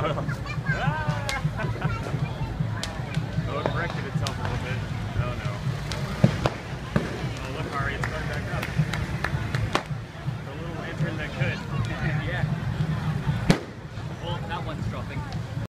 oh, it corrected itself a little bit. Oh no. Oh look, Ari, it's going back up. The little lantern that could. yeah. Well, that one's dropping.